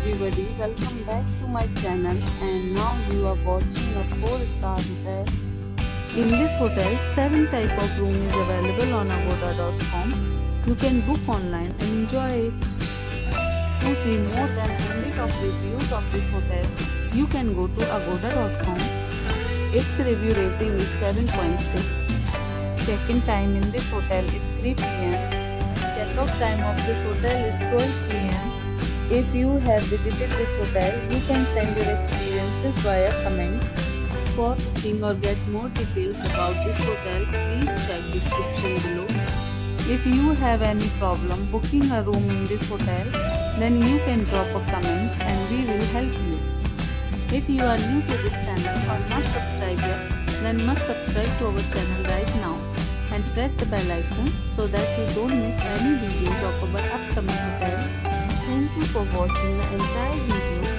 everybody, welcome back to my channel and now you are watching a 4 star hotel. In this hotel, 7 type of room is available on agoda.com. You can book online and enjoy it. To see more than 100 of reviews of this hotel, you can go to agoda.com. Its review rating is 7.6. Check-in time in this hotel is 3 pm. Check-out time of this hotel is 12 pm. If you have visited this hotel, you can send your experiences via comments. For booking or get more details about this hotel, please check description below. If you have any problem booking a room in this hotel, then you can drop a comment and we will help you. If you are new to this channel or not subscribed yet, then must subscribe to our channel right now and press the bell icon so that you don't miss any videos of our upcoming hotel. For watching the entire video.